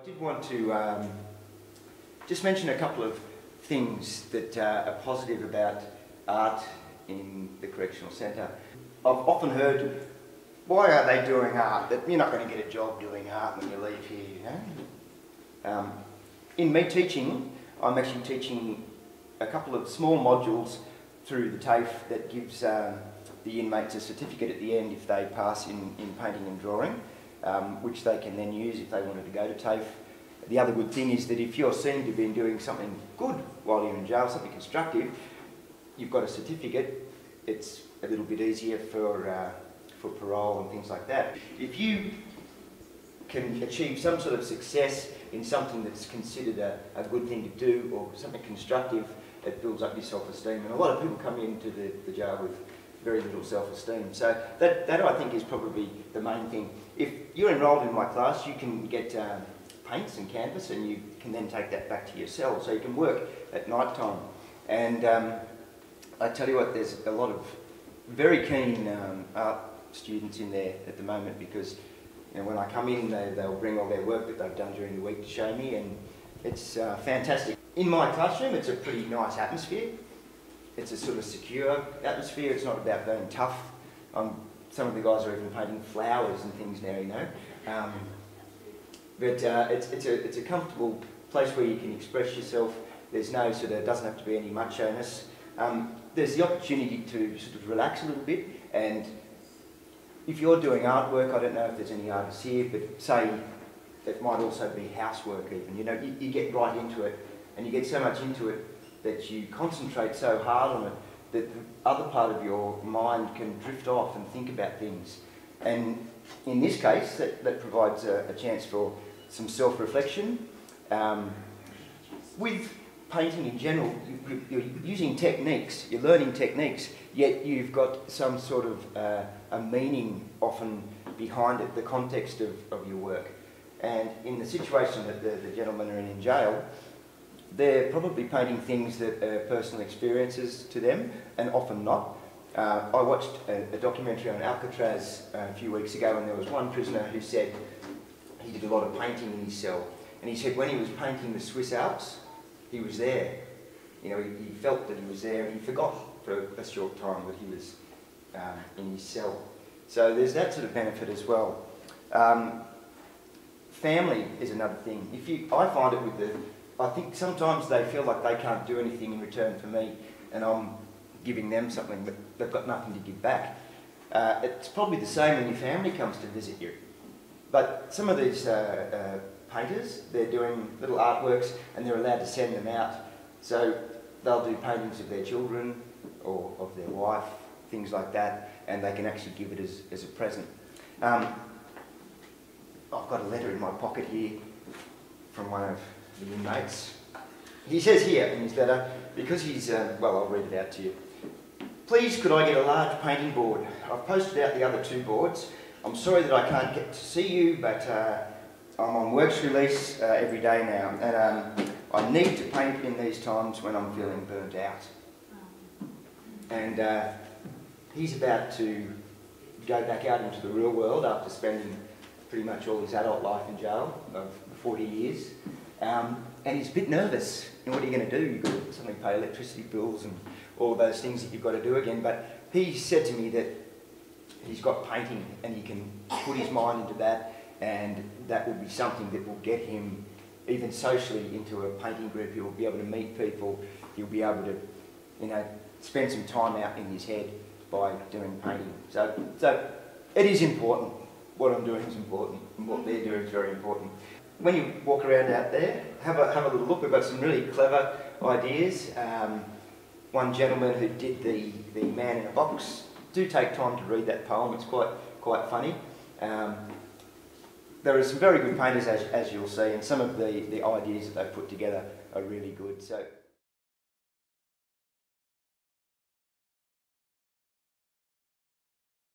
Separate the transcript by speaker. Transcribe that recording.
Speaker 1: I did want to um, just mention a couple of things that uh, are positive about art in the correctional centre. I've often heard, why are they doing art? That you're not going to get a job doing art when you leave here, you know? Um, in me teaching, I'm actually teaching a couple of small modules through the TAFE that gives um, the inmates a certificate at the end if they pass in, in painting and drawing um, which they can then use if they wanted to go to TAFE. The other good thing is that if you're seen to have been doing something good while you're in jail, something constructive, you've got a certificate, it's a little bit easier for, uh, for parole and things like that. If you can achieve some sort of success in something that's considered a, a good thing to do or something constructive, it builds up your self-esteem. And a lot of people come into the, the jail with very little self-esteem. So that, that I think is probably the main thing. If you're enrolled in my class, you can get um, paints and canvas and you can then take that back to your cell. So you can work at night time. And um, I tell you what, there's a lot of very keen um, art students in there at the moment because you know, when I come in, they, they'll bring all their work that they've done during the week to show me and it's uh, fantastic. In my classroom, it's a pretty nice atmosphere it's a sort of secure atmosphere. It's not about being tough. Um, some of the guys are even painting flowers and things now, you know. Um, but uh, it's, it's, a, it's a comfortable place where you can express yourself. There's no sort of, doesn't have to be any macho-ness. Um, there's the opportunity to sort of relax a little bit and if you're doing artwork, I don't know if there's any artists here, but say it might also be housework even, you know, you, you get right into it and you get so much into it that you concentrate so hard on it that the other part of your mind can drift off and think about things. And in this case, that, that provides a, a chance for some self-reflection. Um, with painting in general, you, you're using techniques, you're learning techniques, yet you've got some sort of uh, a meaning often behind it, the context of, of your work. And in the situation that the, the gentlemen are in in jail, they're probably painting things that are personal experiences to them, and often not. Uh, I watched a, a, documentary on Alcatraz uh, a few weeks ago, and there was one prisoner who said he did a lot of painting in his cell. And he said when he was painting the Swiss Alps, he was there. You know, he, he felt that he was there, and he forgot for a short time that he was um, in his cell. So there's that sort of benefit as well. Um, family is another thing. If you, I find it with the I think sometimes they feel like they can't do anything in return for me and I'm giving them something but they've got nothing to give back. Uh, it's probably the same when your family comes to visit you. But some of these uh, uh, painters, they're doing little artworks and they're allowed to send them out. So they'll do paintings of their children or of their wife, things like that, and they can actually give it as, as a present. Um, I've got a letter in my pocket here from one of the inmates. He says here in his letter, because he's, uh, well, I'll read it out to you. Please, could I get a large painting board? I've posted out the other two boards. I'm sorry that I can't get to see you, but uh, I'm on works release uh, every day now, and um, I need to paint in these times when I'm feeling burnt out. And uh, he's about to go back out into the real world after spending pretty much all his adult life in jail of 40 years. Um, and he's a bit nervous. And what are you going to do? You've got to suddenly pay electricity bills and all those things that you've got to do again. But he said to me that he's got painting and he can put his mind into that and that will be something that will get him even socially into a painting group. He'll be able to meet people. He'll be able to, you know, spend some time out in his head by doing painting. So, so it is important. What I'm doing is important and what they're doing is very important when you walk around out there, have a, have a little look. We've got some really clever ideas. Um, one gentleman who did the, the man in a box. Do take time to read that poem. It's quite, quite funny. Um, there are some very good painters, as, as you'll see, and some of the, the ideas that they've put together are really good. So.